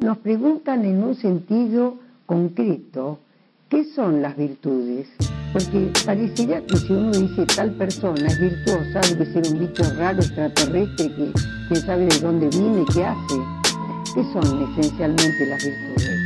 Nos preguntan en un sentido concreto qué son las virtudes. Porque parecería que si uno dice tal persona es virtuosa, debe ser un bicho raro, extraterrestre, que, que sabe de dónde viene, qué hace. ¿Qué son esencialmente las virtudes?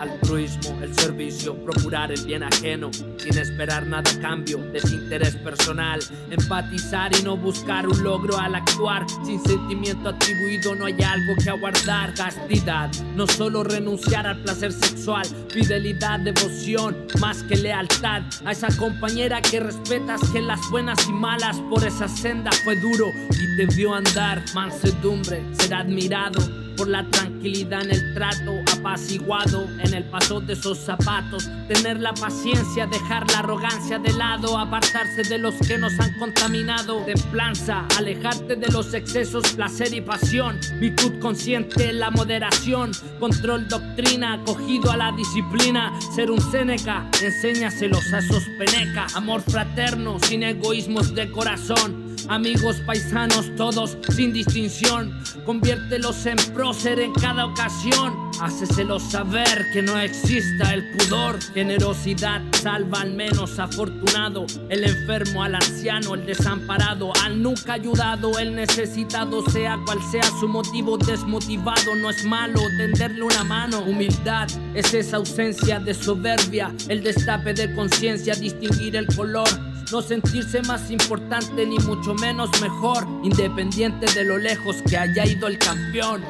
Altruismo, el servicio, procurar el bien ajeno, sin esperar nada a cambio, desinterés personal, empatizar y no buscar un logro al actuar, sin sentimiento atribuido no hay algo que aguardar, castidad, no solo renunciar al placer sexual, fidelidad, devoción, más que lealtad, a esa compañera que respetas que las buenas y malas por esa senda fue duro y te vio andar, mansedumbre, ser admirado por la tranquilidad en el trato, apaciguado en el paso de esos zapatos, tener la paciencia, dejar la arrogancia de lado, apartarse de los que nos han contaminado, templanza, alejarte de los excesos, placer y pasión, virtud consciente, la moderación, control, doctrina, acogido a la disciplina, ser un Séneca, enséñaselos a esos penecas, amor fraterno, sin egoísmos de corazón. Amigos paisanos todos sin distinción. Conviértelos en prócer en cada ocasión. Háceselo saber que no exista el pudor. Generosidad salva al menos afortunado. El enfermo al anciano, el desamparado, al nunca ayudado, el necesitado, sea cual sea su motivo desmotivado. No es malo tenderle una mano. Humildad es esa ausencia de soberbia, el destape de conciencia, distinguir el color no sentirse más importante ni mucho menos mejor, independiente de lo lejos que haya ido el campeón.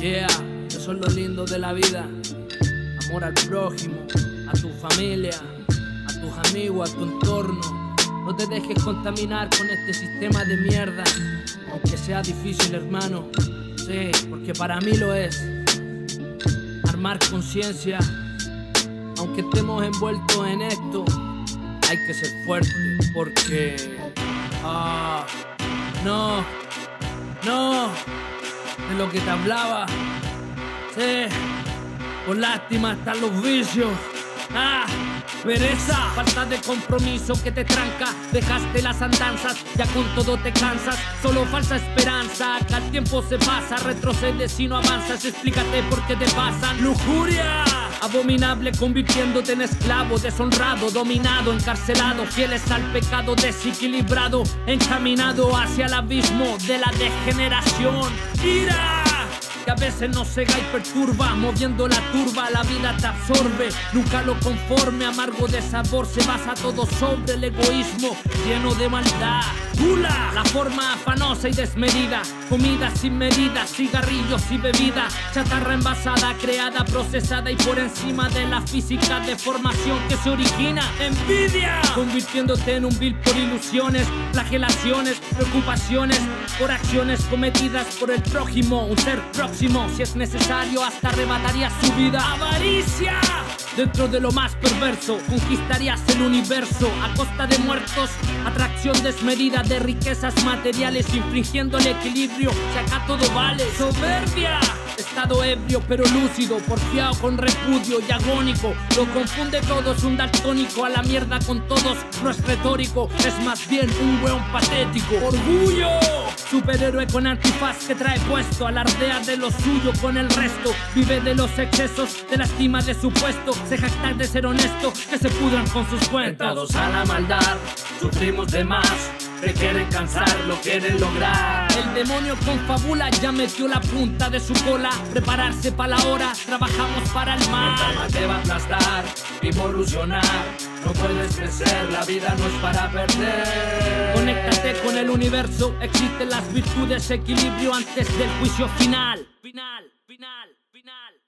Yeah, es lo lindo de la vida. Amor al prójimo, a tu familia, a tus amigos, a tu entorno. No te dejes contaminar con este sistema de mierda, aunque sea difícil, hermano. Sí, porque para mí lo es. Armar conciencia, aunque estemos envueltos en esto hay que ser fuerte porque ah, no, no, de lo que te hablaba, sí, por lástima están los vicios. Ah, pereza, falta de compromiso que te tranca. Dejaste las andanzas, ya con todo te cansas. Solo falsa esperanza, el tiempo se pasa. Retrocedes y no avanzas, explícate por qué te pasan. Lujuria, abominable, convirtiéndote en esclavo, deshonrado, dominado, encarcelado. Fieles al pecado, desequilibrado, encaminado hacia el abismo de la degeneración. ¡Ira! Que a veces nos cega y perturba, moviendo la turba, la vida te absorbe, nunca lo conforme, amargo de sabor, se basa todo sobre el egoísmo, lleno de maldad. Gula, la forma afanosa y desmedida, comida sin medida, cigarrillos y bebida, chatarra envasada, creada, procesada y por encima de la física de formación que se origina. Envidia, convirtiéndote en un vil por ilusiones, flagelaciones, preocupaciones, por acciones cometidas por el prójimo, un ser próximo si es necesario, hasta arrebataría su vida. ¡Avaricia! Dentro de lo más perverso, conquistarías el universo a costa de muertos, atracción desmedida de riquezas materiales, infringiendo el equilibrio, si acá todo vale. ¡Soberbia! Estado ebrio pero lúcido, porfiado con repudio y agónico. Lo confunde todo, es un daltónico. A la mierda con todos, no es retórico, es más bien un weón patético. ¡Orgullo! Superhéroe con antifaz que trae puesto, alardea de lo suyo con el resto. Vive de los excesos, de la estima de su puesto. Se jacta de ser honesto, que se pudran con sus cuentos. a la maldad, sufrimos de más quieren cansar, lo quieren lograr. El demonio con fabula ya metió la punta de su cola. Prepararse para la hora, trabajamos para el mal. El te va a aplastar, evolucionar. No puedes crecer, la vida no es para perder. Con el universo, existen las virtudes, equilibrio antes del juicio final. Final, final, final.